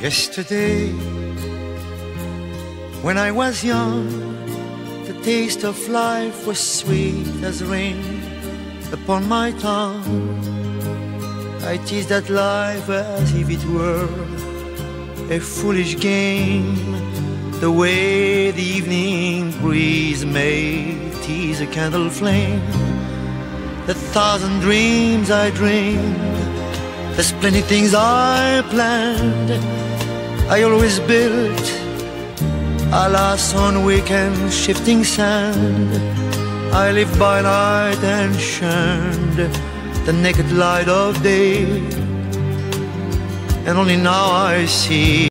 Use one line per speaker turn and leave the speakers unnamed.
Yesterday, when I was young, the taste of life was sweet as rain upon my tongue. I teased at life as if it were a foolish game, the way the evening breeze may tease a candle flame. The thousand dreams I dreamed, there's plenty things I planned I always built, alas, on weekend shifting sand. I lived by night and shunned the naked light of day. And only now I see.